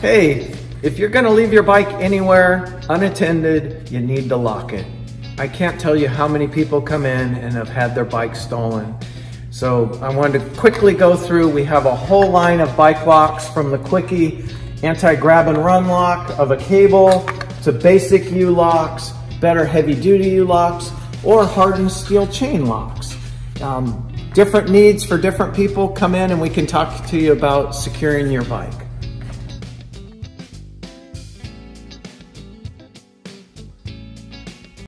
Hey, if you're gonna leave your bike anywhere unattended, you need to lock it. I can't tell you how many people come in and have had their bike stolen. So I wanted to quickly go through, we have a whole line of bike locks from the Quickie anti-grab and run lock of a cable to basic U-locks, better heavy duty U-locks, or hardened steel chain locks. Um, different needs for different people come in and we can talk to you about securing your bike.